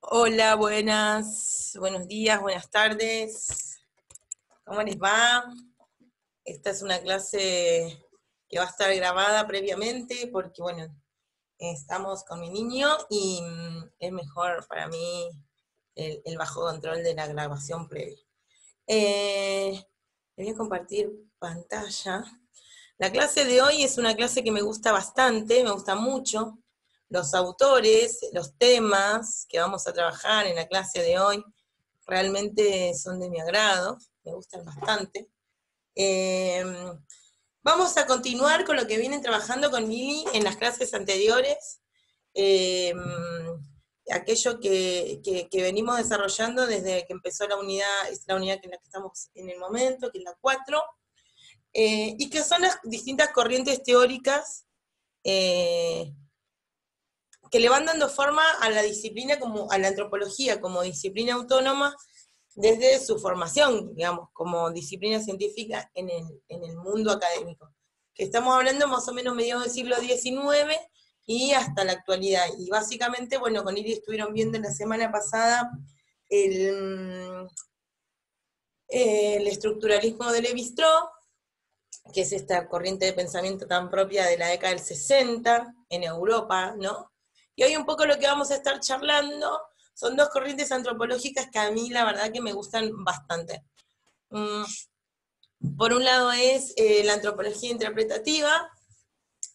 Hola, buenas, buenos días, buenas tardes. ¿Cómo les va? Esta es una clase que va a estar grabada previamente porque, bueno, estamos con mi niño y mm, es mejor para mí el, bajo control de la grabación previa. Eh, voy a compartir pantalla. La clase de hoy es una clase que me gusta bastante, me gusta mucho, los autores, los temas que vamos a trabajar en la clase de hoy realmente son de mi agrado, me gustan bastante. Em, vamos a continuar con lo que vienen trabajando con Lili en las clases anteriores, em, aquello que, venimos desarrollando desde que empezó la unidad, es la unidad en la que estamos en el momento, que es la 4, eh, y que son las distintas corrientes teóricas eh, que le van dando forma a la disciplina como, a la antropología como disciplina autónoma desde su formación, digamos, como disciplina científica en el, mundo académico. Que estamos hablando más o menos mediados del siglo XIX y hasta la actualidad. Y básicamente, bueno, con Iri estuvieron viendo la semana pasada el, el estructuralismo de Levi-Strauss, que es esta corriente de pensamiento tan propia de la década del 60 en Europa, ¿no? Y hoy un poco lo que vamos a estar charlando son dos corrientes antropológicas que a mí la verdad que me gustan bastante. Mm, por un lado es eh, la antropología interpretativa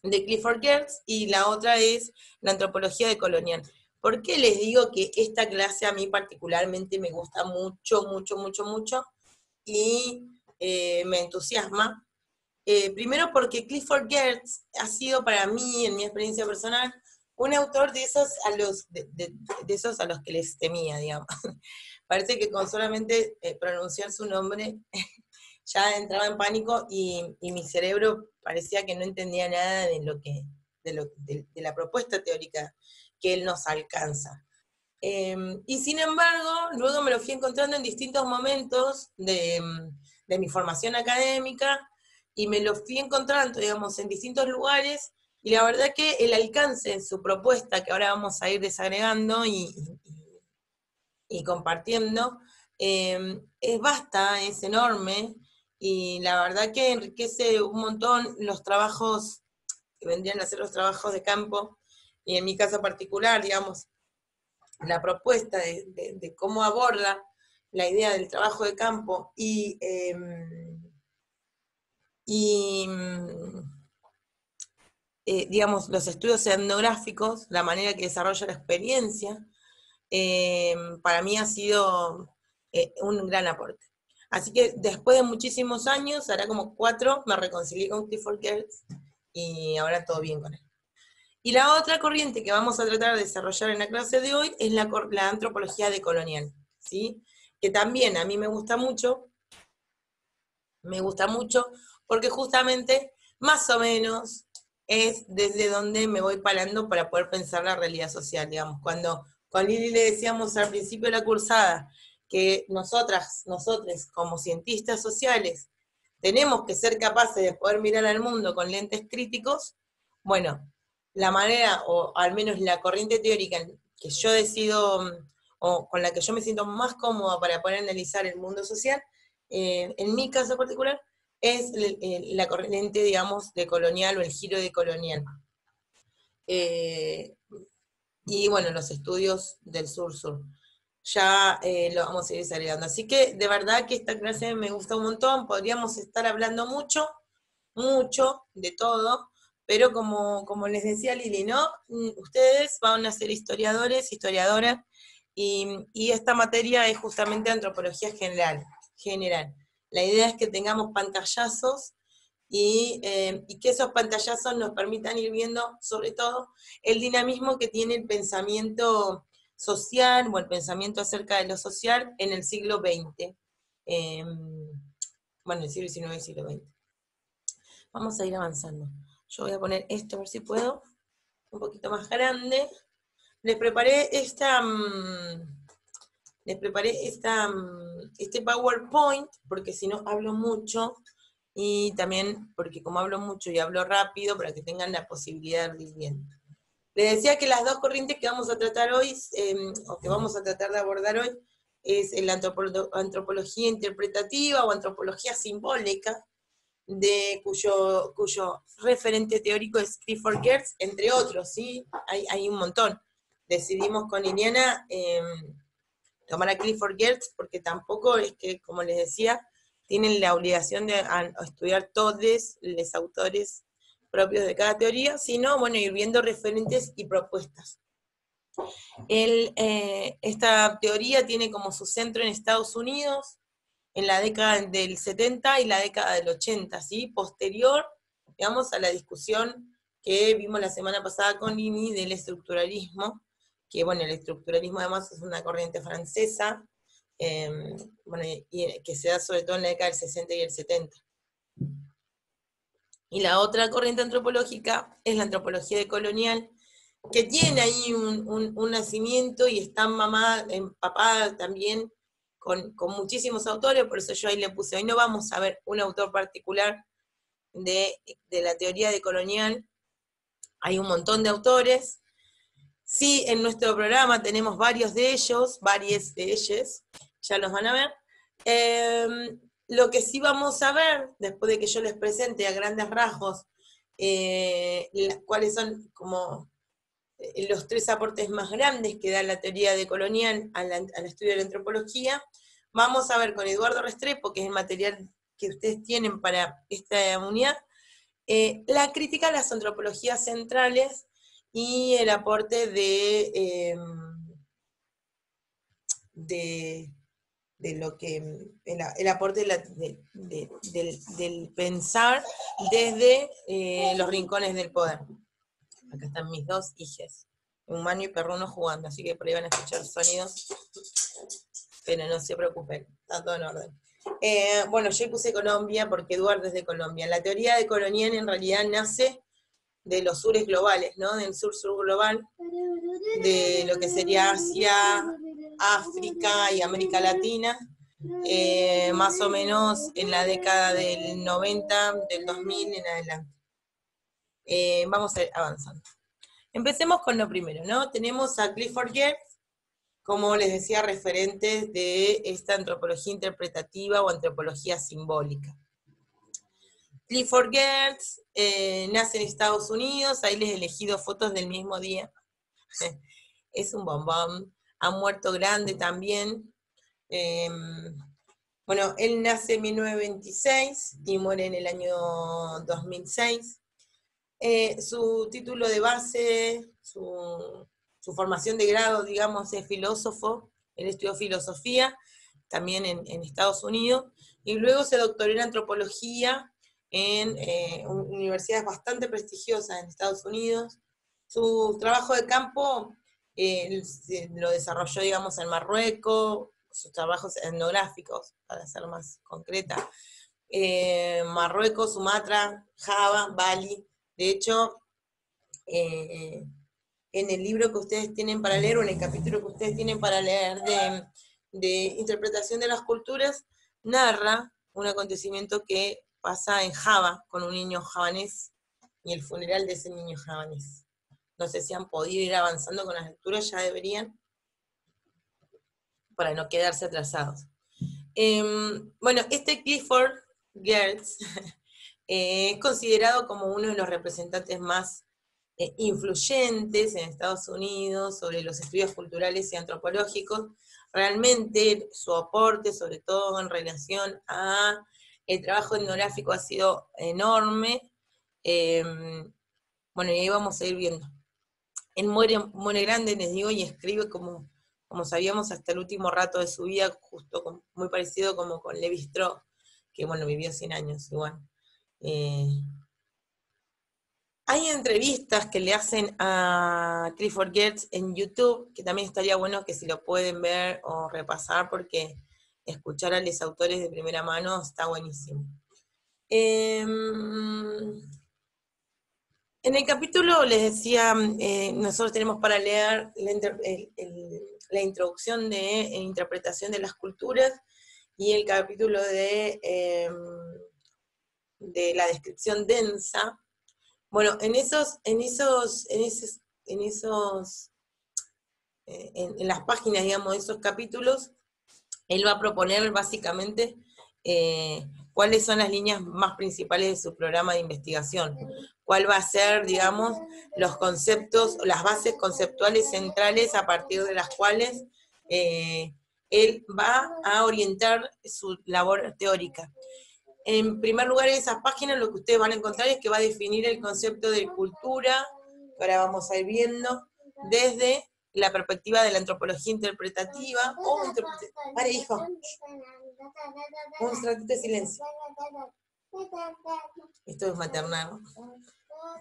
de Clifford Geertz y la otra es la antropología de colonial. ¿Por qué les digo que esta clase a mí particularmente me gusta mucho, mucho, mucho, mucho y eh, me entusiasma? Eh, primero porque Clifford Geertz ha sido para mí, en mi experiencia personal, un autor de esos a los, de, esos a los que les temía, digamos. Parece que con solamente eh, pronunciar su nombre ya entraba en pánico y, mi cerebro parecía que no entendía nada de lo que, de, la propuesta teórica que él nos alcanza. Em, y sin embargo, luego me lo fui encontrando en distintos momentos de, de mi formación académica y me lo fui encontrando, digamos, en distintos lugares y la verdad que el alcance en su propuesta, que ahora vamos a ir desagregando y, compartiendo, eh, es vasta, es enorme, y la verdad que enriquece un montón los trabajos que vendrían a ser los trabajos de campo, y en mi caso particular, digamos, la propuesta de, cómo aborda la idea del trabajo de campo y, eh, y eh, digamos, los estudios etnográficos, la manera que desarrolla la experiencia, eh, para mí ha sido eh, un gran aporte. Así que después de muchísimos años, hará como cuatro, me reconcilié con Clifford Geertz y ahora todo bien con él. Y la otra corriente que vamos a tratar de desarrollar en la clase de hoy es la, la antropología decolonial, ¿sí? que también a mí me gusta mucho, me gusta mucho porque justamente más o menos es desde donde me voy parando para poder pensar la realidad social, digamos. Cuando con Lili le decíamos al principio de la cursada que nosotras, nosotros como cientistas sociales, tenemos que ser capaces de poder mirar al mundo con lentes críticos, bueno, la manera, o al menos la corriente teórica que yo decido, o con la que yo me siento más cómoda para poder analizar el mundo social, eh, en mi caso particular, es la corriente, digamos, de colonial o el giro de colonial. Eh, y bueno, los estudios del sur-sur. Ya eh, lo vamos a ir desarrollando. Así que de verdad que esta clase me gusta un montón, podríamos estar hablando mucho, mucho de todo, pero como, como les decía Lili, ¿no? Mm, ustedes van a ser historiadores, historiadoras, y, y esta materia es justamente antropología general, general. La idea es que tengamos pantallazos eh, y, que esos pantallazos nos permitan ir viendo, sobre todo, el dinamismo que tiene el pensamiento social o el pensamiento acerca de lo social en el siglo XX. Em, bueno, el siglo XIX y el siglo XX. Vamos a ir avanzando. Yo voy a poner esto, a ver si puedo, un poquito más grande. Les preparé esta... Mm, les preparé esta, mm, este PowerPoint, porque si no hablo mucho, y también porque como hablo mucho y hablo rápido, para que tengan la posibilidad de ir viendo. Les decía que las dos corrientes que vamos a tratar hoy, em, o que vamos a tratar de abordar hoy, es la antropología interpretativa o antropología simbólica, de cuyo, cuyo referente teórico es Clifford Geertz, entre otros, ¿sí? Hay, hay un montón. Decidimos con Liliana em, tomar a Clifford Geertz porque tampoco es que, como les decía, tienen la obligación de estudiar todos los autores propios de cada teoría, sino, bueno, ir viendo referentes y propuestas. Eh, esta teoría tiene como su centro en Estados Unidos, en la década del 70 y la década del 80, ¿sí? Posterior, digamos, a la discusión que vimos la semana pasada con Lini del estructuralismo, que, bueno, el estructuralismo además es una corriente francesa, em, y, que se da sobre todo en la década del 60 y el 70. Y la otra corriente antropológica es la antropología decolonial, que tiene ahí un, nacimiento y está mamada, empapada también con, muchísimos autores, por eso yo ahí le puse, hoy no vamos a ver un autor particular de, la teoría decolonial, hay un montón de autores, sí, en nuestro programa tenemos varios de ellos, varios de ellos, ya los van a ver, em, lo que sí vamos a ver, después de que yo les presente a grandes rasgos eh, cuáles son como eh, los tres aportes más grandes que da la teoría de colonial al, estudio de la antropología, vamos a ver con Eduardo Restrepo, que es el material que ustedes tienen para esta unidad, eh, la crítica a las antropologías centrales y el aporte de, de de lo que, el, aporte del, pensar desde eh, los rincones del poder. Acá están mis dos hijas, humano y perruno jugando, así que por ahí van a escuchar sonidos, pero no se preocupen, está todo en orden. Eh, bueno, yo puse Colombia porque Eduardo es de Colombia. La teoría de colonial en realidad nace de los sures globales, ¿no? Del sur-sur global, de lo que sería Asia, África y América Latina, eh, más o menos en la década del 90, del 2000 en adelante. Eh, vamos a ir avanzando. Empecemos con lo primero, ¿no? Tenemos a Clifford Geertz, como les decía, referentes de esta antropología interpretativa o antropología simbólica. Clifford Geertz eh, nace en Estados Unidos, ahí les he elegido fotos del mismo día. es un bombón ha muerto grande también. Em, bueno, él nace en 1926 y muere en el año 2006. Eh, su título de base, su, formación de grado, digamos, es filósofo. Él estudió filosofía también en, Estados Unidos y luego se doctoró en antropología en eh, universidades bastante prestigiosas en Estados Unidos. Su trabajo de campo lo desarrolló, digamos, en Marruecos, sus trabajos etnográficos, para ser más concreta. Eh, Marruecos, Sumatra, Java, Bali. De hecho, eh, en el libro que ustedes tienen para leer, o en el capítulo que ustedes tienen para leer de, de interpretación de las culturas, narra un acontecimiento que pasa en Java con un niño javanés y el funeral de ese niño javanés. No sé si han podido ir avanzando con las lecturas, ya deberían, para no quedarse atrasados. Em, bueno, este Clifford Geertz eh, es considerado como uno de los representantes más eh, influyentes en Estados Unidos sobre los estudios culturales y antropológicos. Realmente su aporte, sobre todo en relación a el trabajo etnográfico, ha sido enorme. Em, bueno, y ahí vamos a ir viendo en muere, grande, les digo, y escribe como, como sabíamos hasta el último rato de su vida, justo muy parecido como con Levi Strauss, que bueno, vivió 100 años igual. Eh, hay entrevistas que le hacen a Clifford Geertz en YouTube, que también estaría bueno que si lo pueden ver o repasar, porque escuchar a los autores de primera mano está buenísimo. Eh, en el capítulo les decía, eh, nosotros tenemos para leer la, introducción de interpretación de las culturas y el capítulo de, em, de la descripción densa. Bueno, en esos, en esos, en esos en esos, eh, en, las páginas, digamos, de esos capítulos, él va a proponer básicamente eh, cuáles son las líneas más principales de su programa de investigación, cuál va a ser, digamos, los conceptos, las bases conceptuales centrales a partir de las cuales eh, él va a orientar su labor teórica. En primer lugar, en esas páginas lo que ustedes van a encontrar es que va a definir el concepto de cultura, que ahora vamos a ir viendo, desde la perspectiva de la antropología interpretativa o hijo. Un ratito de silencio. Esto es maternal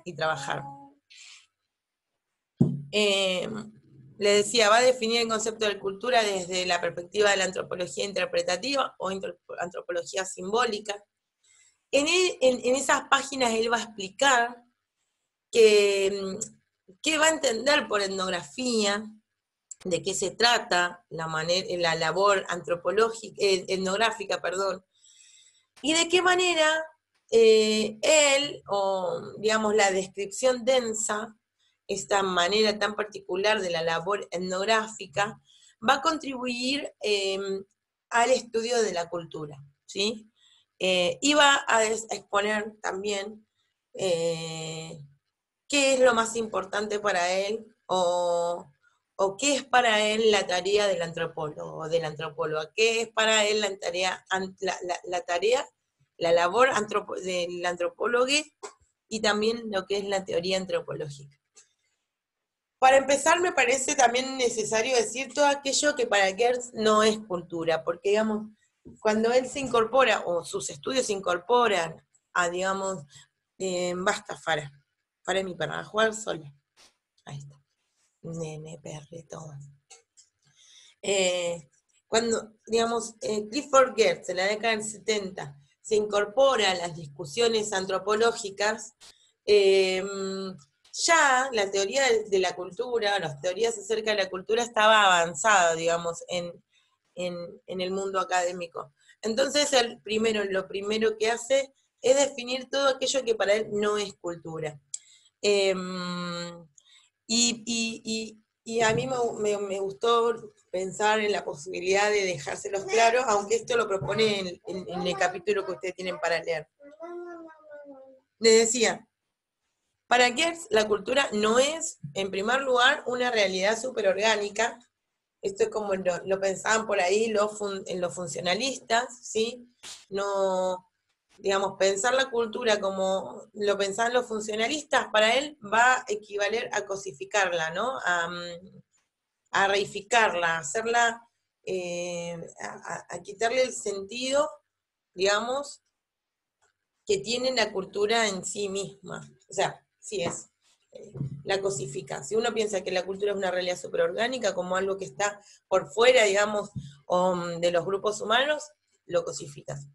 y trabajar. Eh, le decía, va a definir el concepto de cultura desde la perspectiva de la antropología interpretativa o antropología simbólica. En, en, esas páginas él va a explicar que, qué va a entender por etnografía, de qué se trata la, manera, la labor antropológica, eh, etnográfica, perdón, y de qué manera eh, él, o digamos la descripción densa, esta manera tan particular de la labor etnográfica, va a contribuir em, al estudio de la cultura, ¿sí? Eh, y va a, exponer también qué es lo más importante para él o o qué es para él la tarea del antropólogo o del antropólogo, qué es para él la tarea, la, tarea, la labor del antropólogo y también lo que es la teoría antropológica. Para empezar, me parece también necesario decir todo aquello que para Gertz no es cultura, porque, digamos, cuando él se incorpora, o sus estudios se incorporan a, digamos, eh, basta, Fara, Fara mi perra, a jugar sola. Ahí está nene, perrito. Eh, cuando, digamos, eh, Clifford Geertz en la década del 70 se incorpora a las discusiones antropológicas, em, ya la teoría de, la cultura, las teorías acerca de la cultura estaba avanzada, digamos, en, el mundo académico. Entonces, el primero, lo primero que hace es definir todo aquello que para él no es cultura. Em, y, a mí me, gustó pensar en la posibilidad de dejárselos claros, aunque esto lo propone en, el capítulo que ustedes tienen para leer. Les decía, para Gertz la cultura no es, en primer lugar, una realidad superorgánica. Esto es como lo, pensaban por ahí los, los funcionalistas, ¿sí? No, digamos, pensar la cultura como lo pensaban los funcionalistas, para él va a equivaler a cosificarla, ¿no? A, mm, reificarla, a hacerla, eh, a, quitarle el sentido, digamos, que tiene la cultura en sí misma. O sea, sí es, eh, la cosifica. Si uno piensa que la cultura es una realidad superorgánica, como algo que está por fuera, digamos, mm, de los grupos humanos, lo cosificas.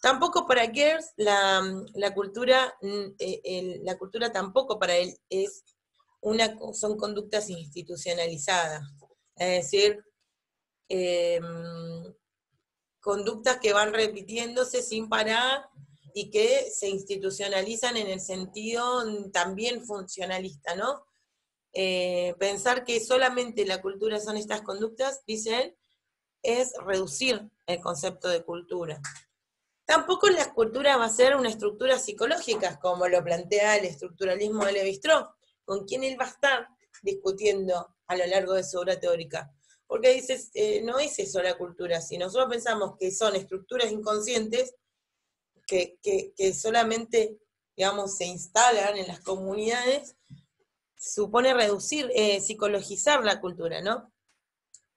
Tampoco para Gers la, cultura, mm, eh, la cultura tampoco para él es una, son conductas institucionalizadas, es decir, em, conductas que van repitiéndose sin parar y que se institucionalizan en el sentido también funcionalista, ¿no? Eh, pensar que solamente la cultura son estas conductas, dice él, es reducir el concepto de cultura. Tampoco la escultura va a ser una estructura psicológica, como lo plantea el estructuralismo de levi con quien él va a estar discutiendo a lo largo de su obra teórica. Porque dice, eh, no es eso la cultura, si nosotros pensamos que son estructuras inconscientes que, solamente, digamos, se instalan en las comunidades, supone reducir, eh, psicologizar la cultura, ¿no?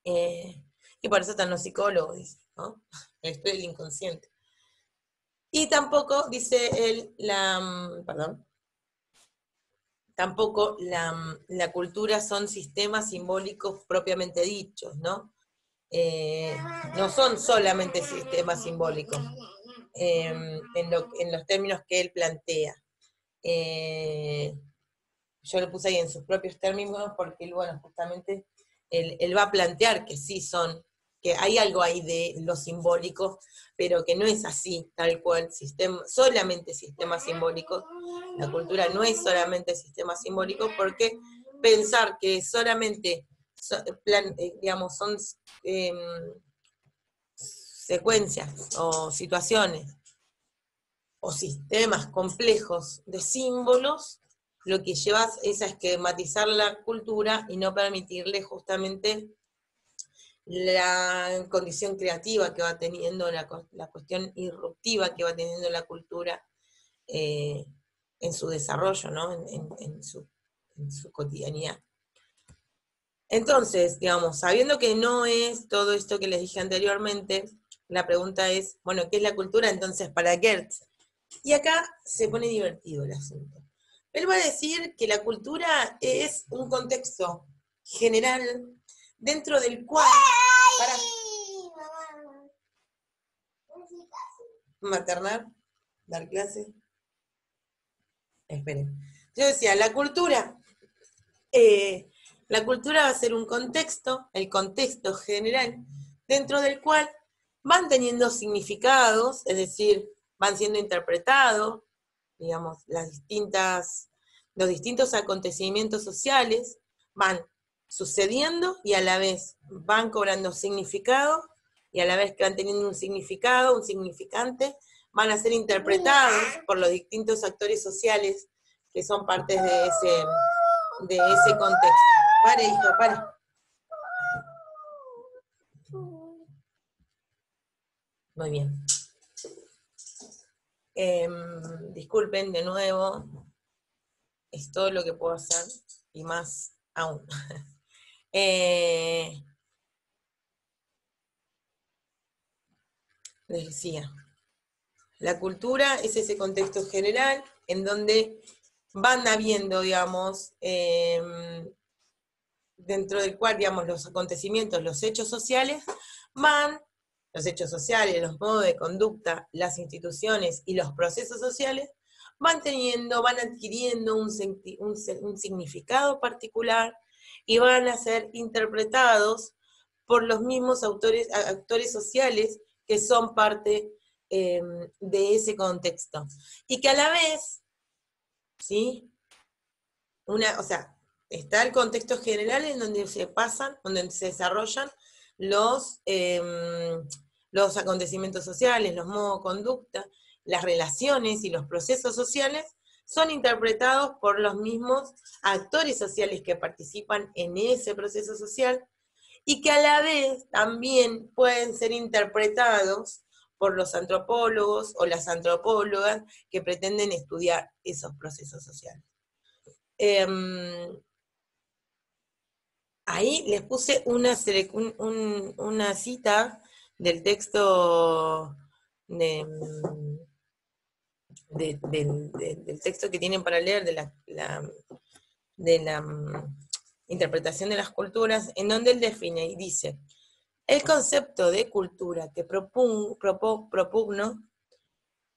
Eh, y por eso están los psicólogos, ¿no? El del inconsciente. Y tampoco, dice él, la, mm, perdón, tampoco la, mm, la, cultura son sistemas simbólicos propiamente dichos, ¿no? Eh, no son solamente sistemas simbólicos em, en, los términos que él plantea. Eh, yo lo puse ahí en sus propios términos porque bueno, justamente él va a plantear que sí son que hay algo ahí de lo simbólico, pero que no es así, tal cual, sistema, solamente sistema simbólico. La cultura no es solamente sistema simbólico porque pensar que solamente, eh, digamos, son em, secuencias o situaciones o sistemas complejos de símbolos, lo que llevas es a esquematizar la cultura y no permitirle justamente la condición creativa que va teniendo, la, cuestión irruptiva que va teniendo la cultura eh, en su desarrollo, ¿no? en, su, en su cotidianidad. Entonces, digamos, sabiendo que no es todo esto que les dije anteriormente, la pregunta es, bueno, ¿qué es la cultura entonces para Gertz? Y acá se pone divertido el asunto. Él va a decir que la cultura es un contexto general dentro del cual... Para, maternar, dar clase. Esperen. Yo decía, la cultura, eh, la cultura va a ser un contexto, el contexto general, dentro del cual van teniendo significados, es decir, van siendo interpretados, digamos, las distintas, los distintos acontecimientos sociales van sucediendo y a la vez van cobrando significado y a la vez que van teniendo un significado, un significante, van a ser interpretados por los distintos actores sociales que son partes de ese, de ese contexto. Pare, hijo, pare. Muy bien. Em, disculpen de nuevo, es todo lo que puedo hacer y más aún. Eh, les decía, la cultura es ese contexto general en donde van habiendo, digamos, em, dentro del cual, digamos, los acontecimientos, los hechos sociales, van los hechos sociales, los modos de conducta, las instituciones y los procesos sociales van teniendo, van adquiriendo un, significado particular y van a ser interpretados por los mismos autores, actores sociales que son parte em, de ese contexto. Y que a la vez, ¿sí? Una, o sea, está el contexto general en donde se pasan, donde se desarrollan los, em, los acontecimientos sociales, los modos de conducta, las relaciones y los procesos sociales son interpretados por los mismos actores sociales que participan en ese proceso social y que a la vez también pueden ser interpretados por los antropólogos o las antropólogas que pretenden estudiar esos procesos sociales. Em, ahí les puse una, una cita del texto del texto que tienen para leer de la, de la mm, interpretación de las culturas, en donde él define y dice, el concepto de cultura que propugno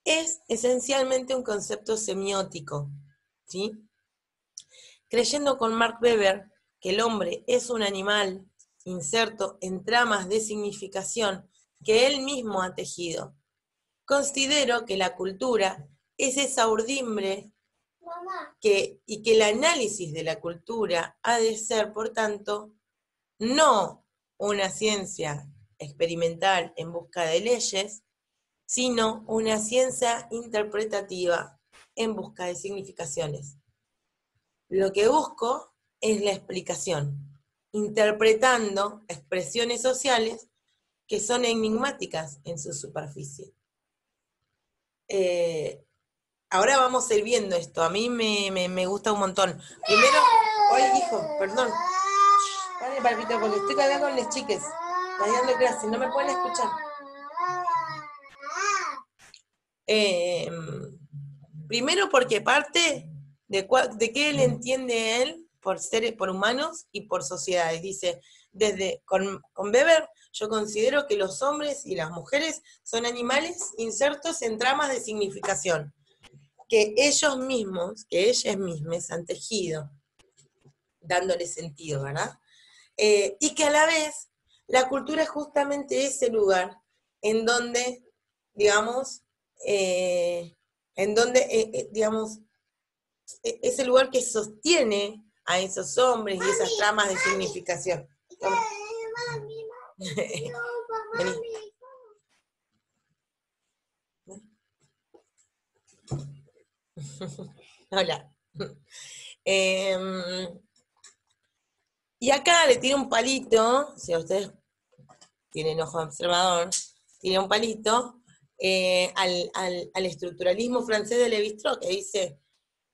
es esencialmente un concepto semiótico, ¿sí? Creyendo con Mark Weber que el hombre es un animal inserto en tramas de significación que él mismo ha tejido. Considero que la cultura es esa urdimbre que, y que el análisis de la cultura ha de ser, por tanto, no una ciencia experimental en busca de leyes, sino una ciencia interpretativa en busca de significaciones. Lo que busco es la explicación, interpretando expresiones sociales que son enigmáticas en su superficie. Eh, ahora vamos a ir viendo esto, a mí me, gusta un montón. Primero, ay hijo, perdón. Vale, papito, porque estoy hablando con las chiques, dando clases, no me pueden escuchar. Eh, primero porque parte de, de qué él entiende él por seres, por humanos y por sociedades. Dice, desde con, con Weber, yo considero que los hombres y las mujeres son animales insertos en tramas de significación, que ellos mismos, que ellas mismas han tejido, dándole sentido, ¿verdad? Eh, y que a la vez la cultura es justamente ese lugar en donde, digamos, eh, en donde, eh, digamos, ese lugar que sostiene a esos hombres y esas tramas de significación. Vení. Hola. Em, y acá le tiene un palito, si ustedes tienen ojo de observador, tiene un palito eh, al, estructuralismo francés de Lévi-Strauss, que dice,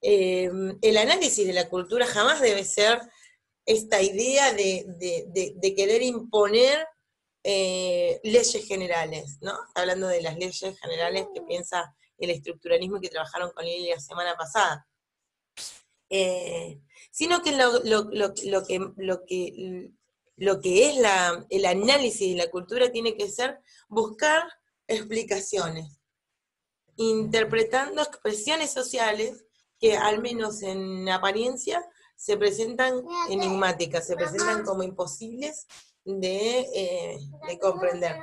em, el análisis de la cultura jamás debe ser esta idea de, querer imponer eh, leyes generales, ¿no? Hablando de las leyes generales que piensa el estructuralismo que trabajaron con él la semana pasada. Eh, sino que lo, que, lo, que, lo que es el análisis de la cultura tiene que ser buscar explicaciones, interpretando expresiones sociales que al menos en apariencia se presentan enigmáticas, se presentan como imposibles de, eh, de comprender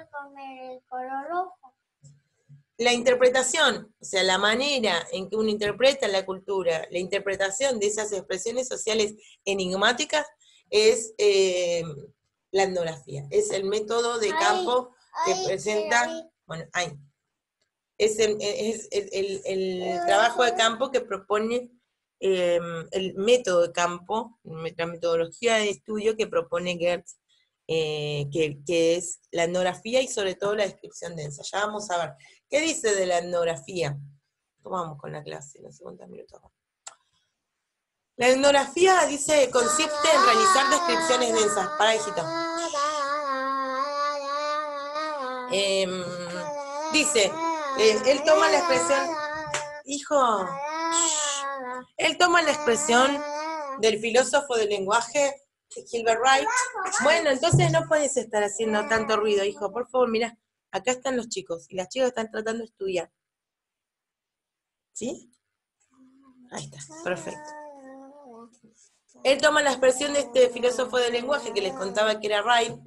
la interpretación, o sea, la manera en que uno interpreta la cultura, la interpretación de esas expresiones sociales enigmáticas es eh, la etnografía, es el método de campo que presenta, bueno, ahí, es el, trabajo de campo que propone em, el método de campo, la metodología de estudio que propone Gertz, eh, que, que es la etnografía y sobre todo la descripción densa. Ya vamos a ver. ¿Qué dice de la etnografía? Vamos con la clase, no sé cuántos minutos. La etnografía dice consiste en realizar descripciones densas. Para hijito. Em, dice, eh, él toma la expresión, hijo, él toma la expresión del filósofo del lenguaje, Gilbert Wright. Bueno, entonces no puedes estar haciendo tanto ruido, hijo. Por favor, mira. Acá están los chicos y las chicas están tratando de estudiar. ¿Sí? Ahí está, perfecto. Él toma la expresión de este filósofo del lenguaje que les contaba que era Wright.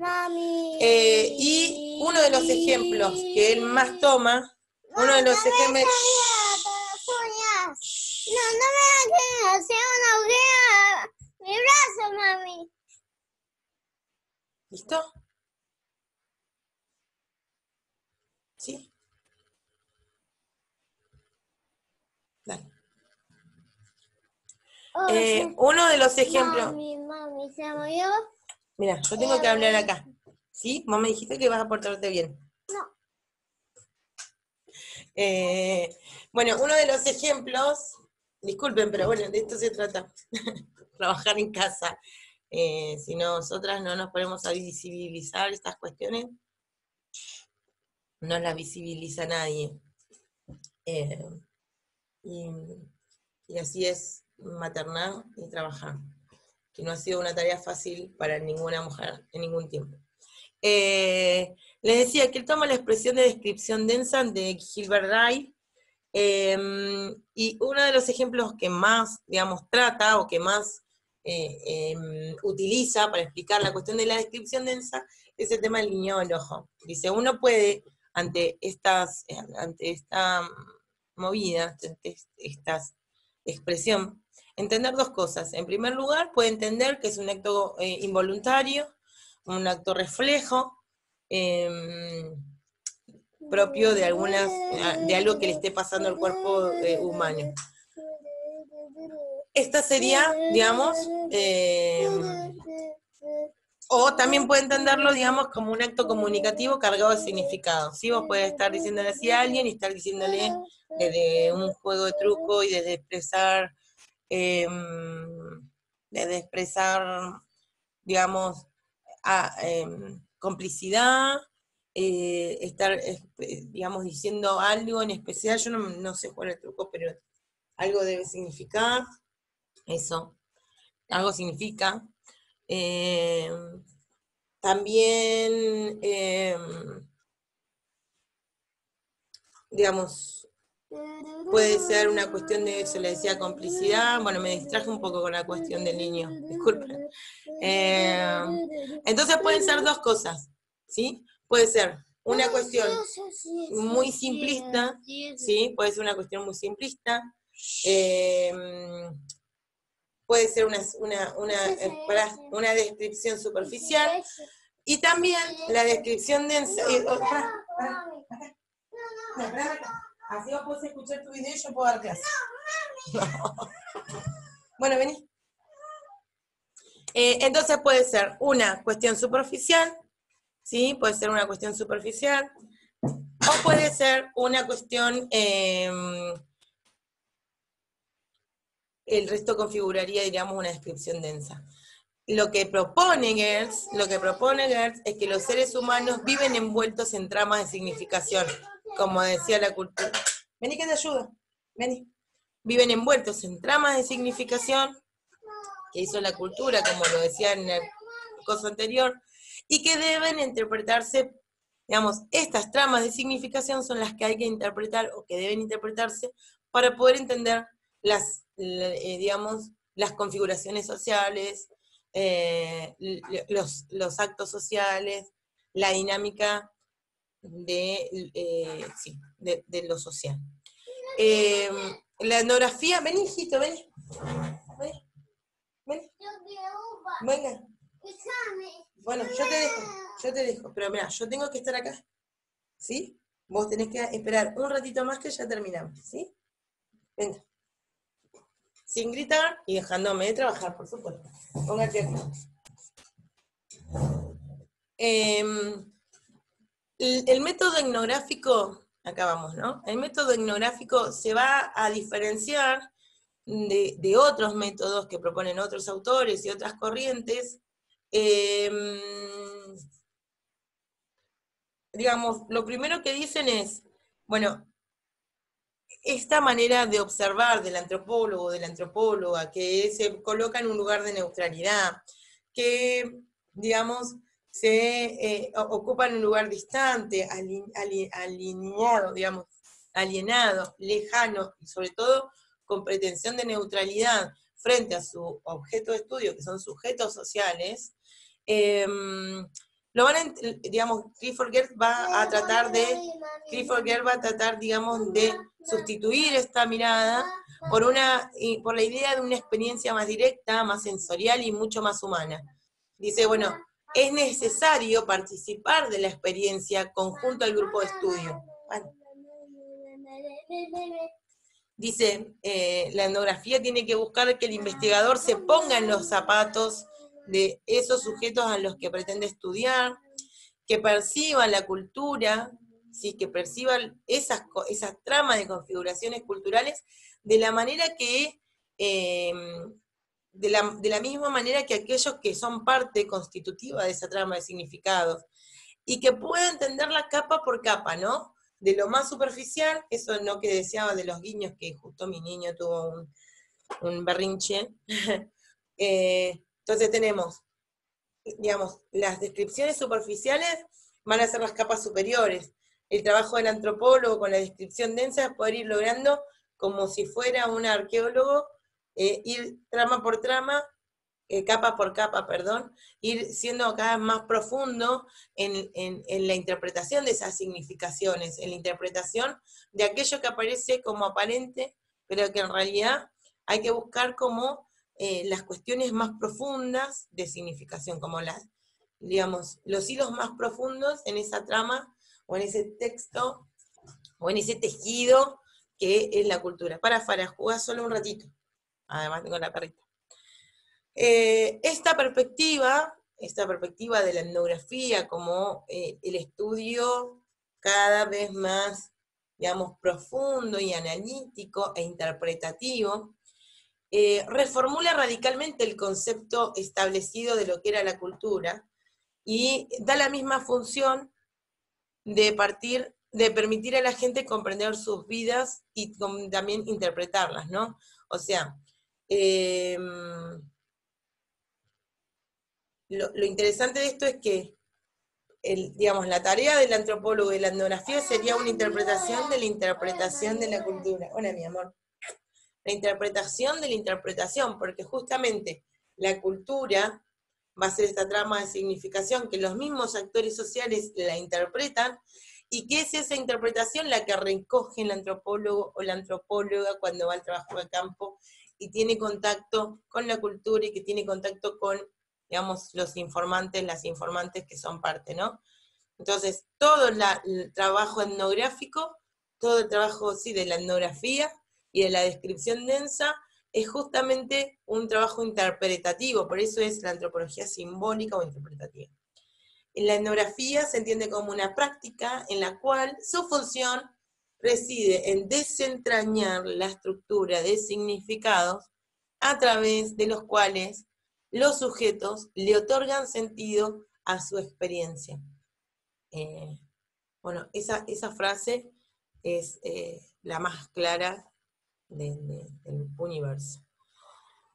Eh, y uno de los ejemplos que él más toma, uno de los ejemplos... No, no me hagas una mi brazo, mami. ¿Listo? ¿Sí? Oh, eh, uno de los ejemplos. Mami, mami, ¿se movió? Mira, yo tengo que hablar acá. ¿Sí? Vos me dijiste que vas a portarte bien. No. Eh, bueno, uno de los ejemplos, disculpen, pero bueno, de esto se trata, trabajar en casa. Eh, si nosotras no nos ponemos a visibilizar estas cuestiones, no la visibiliza nadie. Eh, y, así es maternar y trabajar, que no ha sido una tarea fácil para ninguna mujer en ningún tiempo. Eh, les decía que él toma la expresión de descripción densa de Gilbert Wright, em, y uno de los ejemplos que más, digamos, trata o que más eh, em, utiliza para explicar la cuestión de la descripción densa es el tema del niño del ojo. Dice, uno puede ante, estas, eh, ante esta movida, ante esta expresión, entender dos cosas. En primer lugar, puede entender que es un acto eh, involuntario, un acto reflejo, em, propio de algunas, de algo que le esté pasando al cuerpo eh, humano. Esta sería, digamos, em, o también puede entenderlo, digamos, como un acto comunicativo cargado de significado. ¿sí? Vos puedes estar diciéndole así a alguien y estar diciéndole desde un juego de truco y desde expresar, em, desde expresar, digamos, em, complicidad, eh, estar, digamos, diciendo algo en especial. Yo no, no sé cuál es el truco, pero algo debe significar eso. Algo significa. Eh, también, em, digamos, puede ser una cuestión de, se le decía, complicidad. Bueno, me distraje un poco con la cuestión del niño, disculpen. Em, entonces pueden ser dos cosas, ¿sí? Puede ser una cuestión muy simplista, ¿sí? Puede ser una cuestión muy simplista. Eh, puede ser una, una, una, eh, una descripción superficial, y también la descripción densa. y- oh, No. Así vos podés escuchar tu video y yo puedo dar clase. No. Bueno, vení. Eh, entonces puede ser una cuestión superficial, ¿sí? Puede ser una cuestión superficial, o puede ser una cuestión, em, el resto configuraría, diríamos, una descripción densa. Lo que propone Gertz, lo que propone Gertz es que los seres humanos viven envueltos en tramas de significación, como decía la cultura. Vení que te ayudo, vení. Viven envueltos en tramas de significación que hizo la cultura, como lo decía en el curso anterior, y que deben interpretarse, digamos, estas tramas de significación son las que hay que interpretar o que deben interpretarse para poder entender las, la- eh, digamos, las configuraciones sociales, eh, los, los actos sociales, la dinámica de, eh, sí, de, lo social. Eh, la etnografía, vení, hijito, vení, venga. Bueno, yo te dejo, yo te dejo, pero mira, yo tengo que estar acá, ¿sí? Vos tenés que esperar un ratito más que ya terminamos, ¿sí? Venga. Sin gritar y dejándome de trabajar, por supuesto. Póngate aquí. Em, el, método etnográfico, acá vamos, ¿no? El método etnográfico se va a diferenciar de, de otros métodos que proponen otros autores y otras corrientes. Em, digamos, lo primero que dicen es, bueno, esta manera de observar del antropólogo, de la antropóloga, que se coloca en un lugar de neutralidad, que, digamos, se eh, o- ocupa en un lugar distante, ali- ali- alineado, digamos, alienado, lejano, y sobre todo con pretensión de neutralidad frente a su objeto de estudio, que son sujetos sociales, em, lo van a, digamos, Clifford Geertz va a tratar de Clifford va a tratar, digamos, de sustituir esta mirada por, una, por la idea de una experiencia más directa, más sensorial y mucho más humana. Dice, bueno, es necesario participar de la experiencia conjunto al grupo de estudio. Dice, eh, la etnografía tiene que buscar que el investigador se ponga en los zapatos de esos sujetos a los que pretende estudiar, que perciban la cultura, ¿sí? que perciban esas, esas tramas de configuraciones culturales de la manera que, eh, de, la, de la misma manera que aquellos que son parte constitutiva de esa trama de significados, y que pueda entenderla capa por capa, ¿no? De lo más superficial, eso no que deseaba de los guiños, que justo mi niño tuvo un, un berrinche. Eh, entonces tenemos, digamos, las descripciones superficiales van a ser las capas superiores. El trabajo del antropólogo con la descripción densa es poder ir logrando, como si fuera un arqueólogo, eh, ir trama por trama, eh, capa por capa, perdón, ir siendo cada vez más profundo en, la interpretación de esas significaciones, en la interpretación de aquello que aparece como aparente, pero que en realidad hay que buscar como eh, las cuestiones más profundas de significación, como las, digamos, los hilos más profundos en esa trama o en ese texto o en ese tejido que es la cultura. Para, para, jugar solo un ratito. Además tengo la perrita. Eh, esta perspectiva, esta perspectiva de la etnografía como eh, el estudio cada vez más, digamos, profundo y analítico e interpretativo, eh, reformula radicalmente el concepto establecido de lo que era la cultura y da la misma función de partir, de permitir a la gente comprender sus vidas y también interpretarlas, ¿no? O sea, em, lo, interesante de esto es que, digamos, la tarea del antropólogo y la etnografía sería una interpretación de la interpretación de la cultura. Hola, mi amor. La interpretación de la interpretación, porque justamente la cultura va a ser esta trama de significación que los mismos actores sociales la interpretan y que es esa interpretación la que recoge el antropólogo o la antropóloga cuando va al trabajo de campo y tiene contacto con la cultura y que tiene contacto con, digamos, los informantes, las informantes que son parte, ¿no? Entonces, todo el trabajo etnográfico, todo el trabajo, sí, de la etnografía y de la descripción densa, es justamente un trabajo interpretativo, por eso es la antropología simbólica o interpretativa. En la etnografía se entiende como una práctica en la cual su función reside en desentrañar la estructura de significados a través de los cuales los sujetos le otorgan sentido a su experiencia. Eh, bueno, esa, esa, frase es eh, la más clara del universo.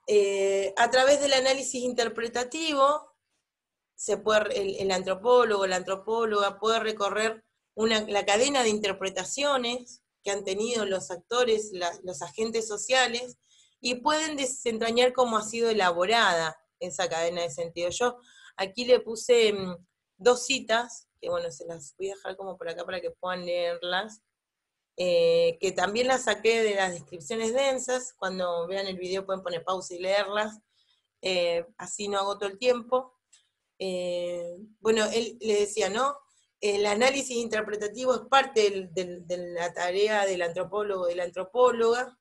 Eh, a través del análisis interpretativo, se puede, el, antropólogo, la antropóloga puede recorrer la cadena de interpretaciones que han tenido los actores, los agentes sociales, y pueden desentrañar cómo ha sido elaborada esa cadena de sentido. Yo aquí le puse mm, dos citas, que bueno, se las voy a dejar como por acá para que puedan leerlas, eh, que también las saqué de las descripciones densas, cuando vean el video pueden poner pausa y leerlas, eh, así no agoto el tiempo. Eh, bueno, él le decía, ¿no? El análisis interpretativo es parte de la tarea del antropólogo, de la antropóloga.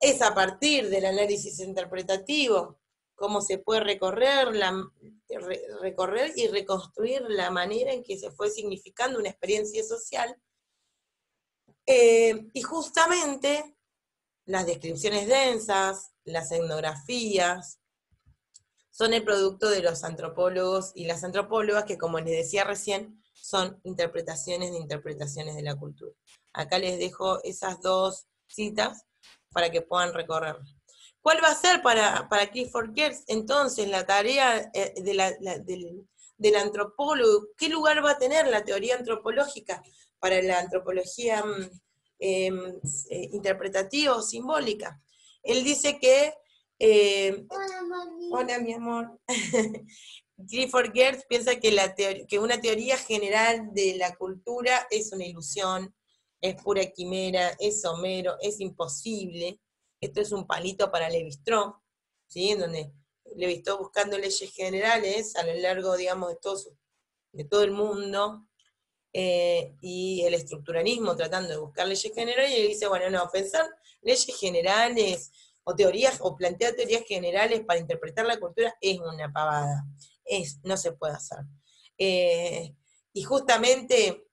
Es a partir del análisis interpretativo cómo se puede recorrer, recorrer y reconstruir la manera en que se fue significando una experiencia social. Eh, y justamente las descripciones densas, las etnografías, son el producto de los antropólogos y las antropólogas que, como les decía recién, son interpretaciones de interpretaciones de la cultura. Acá les dejo esas dos citas para que puedan recorrer. ¿Cuál va a ser para, para Clifford Geertz entonces la tarea eh, del, antropólogo? ¿Qué lugar va a tener la teoría antropológica para la antropología mm, em, eh, interpretativa o simbólica? Él dice que eh, hola, mi amor. Clifford Geertz piensa que, una teoría general de la cultura es una ilusión, es pura quimera, es somero, es imposible. Esto es un palito para Levi-Strauss, ¿sí? En donde Levi-Strauss buscando leyes generales a lo largo, digamos, de todo, de todo el mundo, eh, y el estructuralismo tratando de buscar leyes generales, y él dice, bueno, no, pensar leyes generales o teorías, o plantear teorías generales para interpretar la cultura es una pavada, es, no se puede hacer. Eh, y justamente,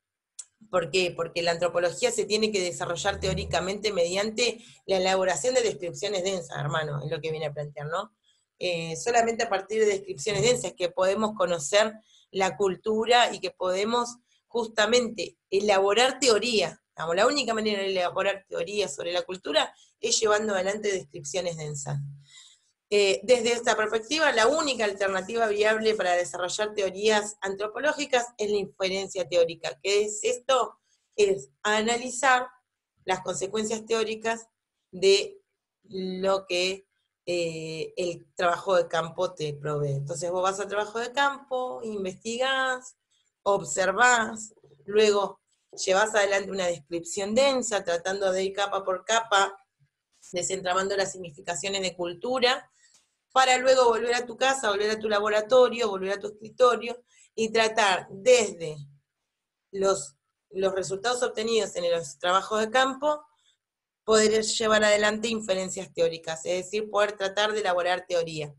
¿por qué? Porque la antropología se tiene que desarrollar teóricamente mediante la elaboración de descripciones densas, hermano, es lo que viene a plantear, ¿no? Eh, solamente a partir de descripciones densas que podemos conocer la cultura y que podemos justamente elaborar teoría. la única manera de elaborar teoría sobre la cultura es llevando adelante descripciones densas. Eh, desde esta perspectiva, la única alternativa viable para desarrollar teorías antropológicas es la inferencia teórica. ¿Qué es esto? Es analizar las consecuencias teóricas de lo que eh, el trabajo de campo te provee. Entonces vos vas al trabajo de campo, investigás, observás, luego llevas adelante una descripción densa, tratando de ir capa por capa desentramando las significaciones de cultura, para luego volver a tu casa, volver a tu laboratorio, volver a tu escritorio y tratar desde los, los resultados obtenidos en los trabajos de campo, poder llevar adelante inferencias teóricas, es decir, poder tratar de elaborar teoría.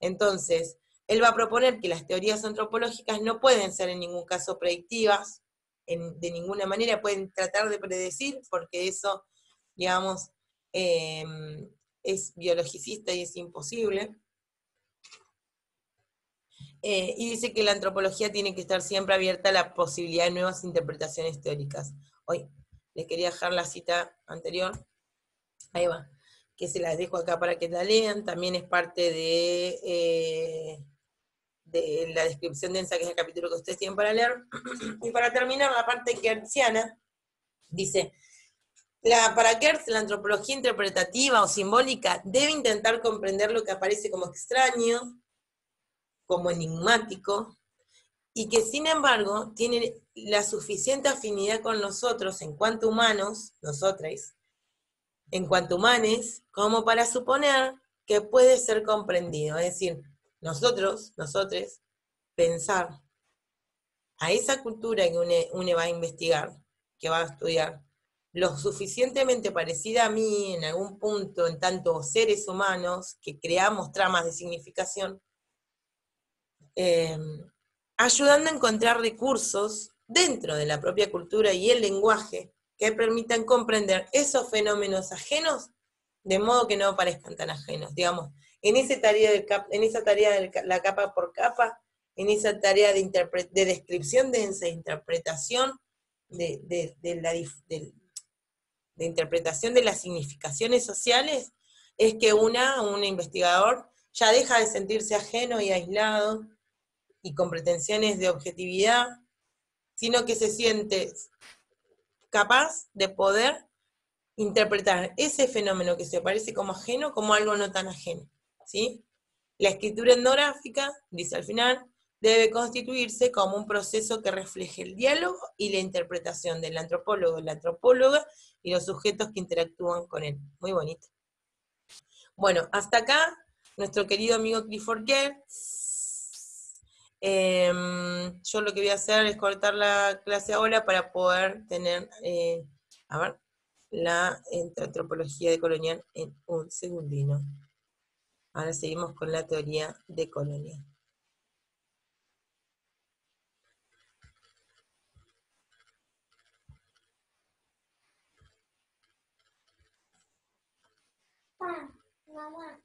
Entonces, él va a proponer que las teorías antropológicas no pueden ser en ningún caso predictivas, de ninguna manera pueden tratar de predecir, porque eso, digamos, Em, es biologicista y es imposible. Eh, y dice que la antropología tiene que estar siempre abierta a la posibilidad de nuevas interpretaciones teóricas. Hoy les quería dejar la cita anterior, ahí va, que se las dejo acá para que la lean, también es parte de, eh, de la descripción densa, que es el capítulo que ustedes tienen para leer. y para terminar, la parte kertziana, dice, para Kertz, la antropología interpretativa o simbólica debe intentar comprender lo que aparece como extraño, como enigmático, y que sin embargo tiene la suficiente afinidad con nosotros en cuanto humanos, nosotros, en cuanto humanes como para suponer que puede ser comprendido. Es decir, nosotros, nosotros, pensar a esa cultura que uno, va a investigar, que va a estudiar, lo suficientemente parecida a mí en algún punto, en tanto seres humanos que creamos tramas de significación, eh, ayudando a encontrar recursos dentro de la propia cultura y el lenguaje que permitan comprender esos fenómenos ajenos de modo que no parezcan tan ajenos. Digamos, en, esa tarea, en esa tarea de la capa por capa, en esa tarea de, de descripción de esa interpretación de, la, de, interpretación de las significaciones sociales, es que una, un investigador ya deja de sentirse ajeno y aislado y con pretensiones de objetividad, sino que se siente capaz de poder interpretar ese fenómeno que se parece como ajeno como algo no tan ajeno. ¿sí? La escritura etnográfica, dice al final, debe constituirse como un proceso que refleje el diálogo y la interpretación del antropólogo, la antropóloga y los sujetos que interactúan con él. Muy bonito. Bueno, hasta acá nuestro querido amigo Clifford Geertz. Em, yo lo que voy a hacer es cortar la clase ahora para poder tener, eh, a ver, la antropología de colonial en un segundino. Ahora seguimos con la teoría de colonia. mamá.